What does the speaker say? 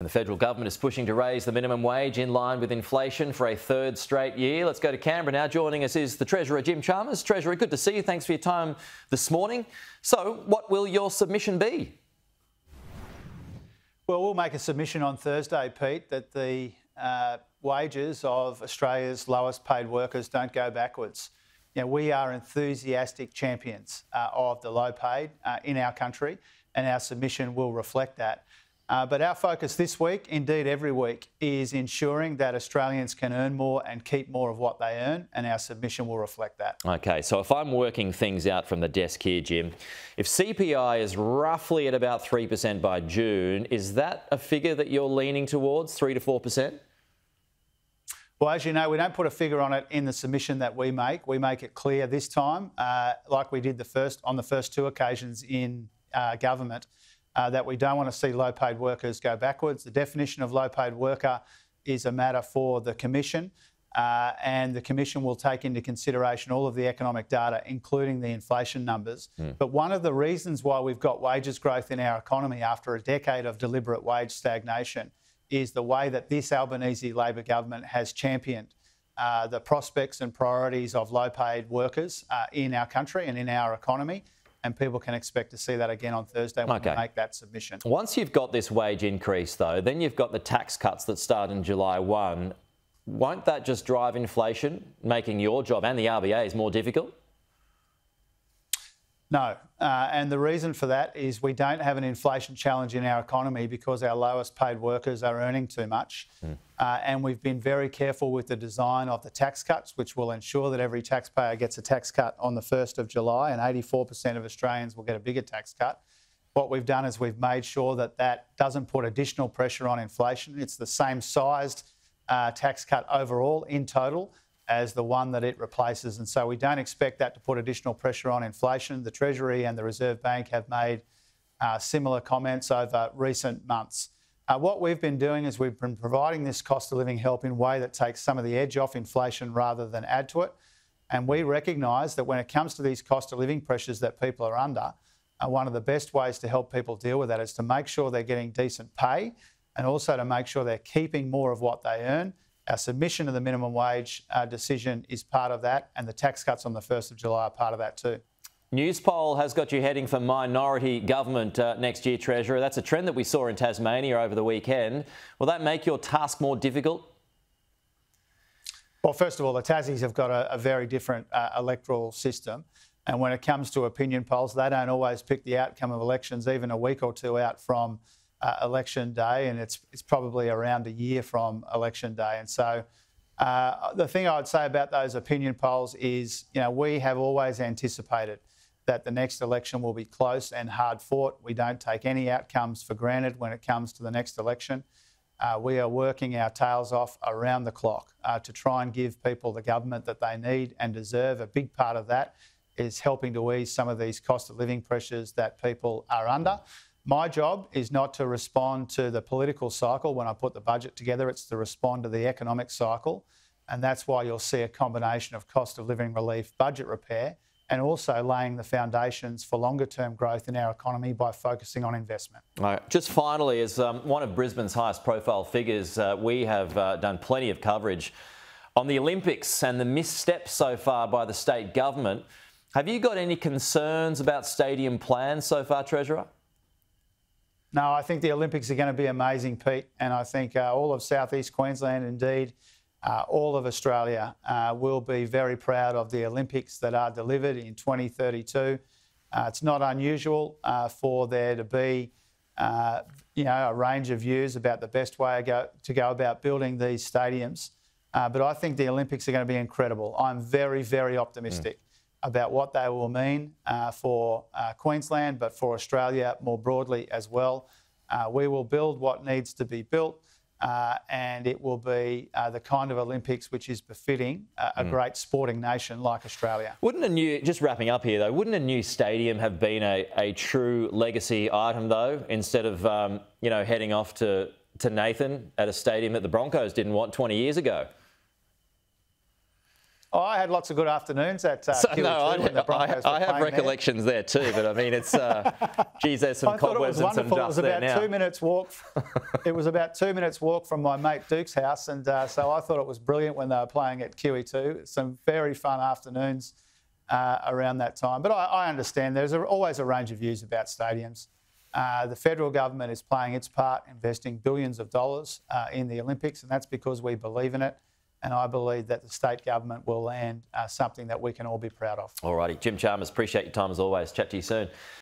And the federal government is pushing to raise the minimum wage in line with inflation for a third straight year. Let's go to Canberra now. Joining us is the Treasurer, Jim Chalmers. Treasurer, good to see you. Thanks for your time this morning. So, what will your submission be? Well, we'll make a submission on Thursday, Pete, that the uh, wages of Australia's lowest paid workers don't go backwards. You know, we are enthusiastic champions uh, of the low paid uh, in our country, and our submission will reflect that. Uh, but our focus this week, indeed every week, is ensuring that Australians can earn more and keep more of what they earn, and our submission will reflect that. Okay, so if I'm working things out from the desk here, Jim, if CPI is roughly at about 3% by June, is that a figure that you're leaning towards, 3 to 4%? Well, as you know, we don't put a figure on it in the submission that we make. We make it clear this time, uh, like we did the first on the first two occasions in uh, government, uh, that we don't want to see low paid workers go backwards. The definition of low paid worker is a matter for the Commission, uh, and the Commission will take into consideration all of the economic data, including the inflation numbers. Mm. But one of the reasons why we've got wages growth in our economy after a decade of deliberate wage stagnation is the way that this Albanese Labor government has championed uh, the prospects and priorities of low paid workers uh, in our country and in our economy and people can expect to see that again on Thursday when okay. we make that submission. Once you've got this wage increase, though, then you've got the tax cuts that start in July 1. Won't that just drive inflation, making your job and the RBA's more difficult? No. Uh, and the reason for that is we don't have an inflation challenge in our economy because our lowest paid workers are earning too much. Mm. Uh, and we've been very careful with the design of the tax cuts, which will ensure that every taxpayer gets a tax cut on the 1st of July, and 84% of Australians will get a bigger tax cut. What we've done is we've made sure that that doesn't put additional pressure on inflation. It's the same sized uh, tax cut overall in total as the one that it replaces. And so we don't expect that to put additional pressure on inflation. The Treasury and the Reserve Bank have made uh, similar comments over recent months. Uh, what we've been doing is we've been providing this cost of living help in a way that takes some of the edge off inflation rather than add to it. And we recognise that when it comes to these cost of living pressures that people are under, uh, one of the best ways to help people deal with that is to make sure they're getting decent pay and also to make sure they're keeping more of what they earn our submission of the minimum wage uh, decision is part of that, and the tax cuts on the 1st of July are part of that too. Newspoll has got you heading for minority government uh, next year, Treasurer. That's a trend that we saw in Tasmania over the weekend. Will that make your task more difficult? Well, first of all, the Tassies have got a, a very different uh, electoral system. And when it comes to opinion polls, they don't always pick the outcome of elections even a week or two out from uh, election day, and it's it's probably around a year from election day. And so, uh, the thing I would say about those opinion polls is, you know, we have always anticipated that the next election will be close and hard fought. We don't take any outcomes for granted when it comes to the next election. Uh, we are working our tails off around the clock uh, to try and give people the government that they need and deserve. A big part of that is helping to ease some of these cost of living pressures that people are under. My job is not to respond to the political cycle when I put the budget together, it's to respond to the economic cycle. And that's why you'll see a combination of cost of living relief, budget repair, and also laying the foundations for longer term growth in our economy by focusing on investment. Just finally, as um, one of Brisbane's highest profile figures, uh, we have uh, done plenty of coverage on the Olympics and the missteps so far by the state government. Have you got any concerns about stadium plans so far, Treasurer? No, I think the Olympics are going to be amazing, Pete, and I think uh, all of southeast Queensland, indeed, uh, all of Australia, uh, will be very proud of the Olympics that are delivered in 2032. Uh, it's not unusual uh, for there to be, uh, you know, a range of views about the best way to go, to go about building these stadiums. but I think the Olympics are going to be incredible. I'm very, very optimistic. Mm about what they will mean uh, for uh, Queensland, but for Australia more broadly as well. Uh, we will build what needs to be built. Uh, and it will be uh, the kind of Olympics which is befitting a mm. great sporting nation like Australia. Wouldn't a new, just wrapping up here though, wouldn't a new stadium have been a, a true legacy item though, instead of um, you know heading off to to Nathan at a stadium that the Broncos didn't want 20 years ago? Oh, I had lots of good afternoons at uh, So, QE2 no, I, when the Broncos I, I have playing there. recollections there. too, but I mean, it's uh, geez, there's some it cobwebs was and some wonderful. It dust was there about now. two minutes walk. it was about two minutes walk from my mate Duke's house, and uh, so I thought it was brilliant when they were playing at QE2. Some very fun afternoons uh, around that time. But I, I understand there's a, always a range of views about stadiums. Uh, the federal government is playing its part, investing billions of dollars uh, in the Olympics, and that's because we believe in it. And I believe that the state government will land uh, something that we can all be proud of. All righty. Jim Chalmers, appreciate your time as always. Chat to you soon.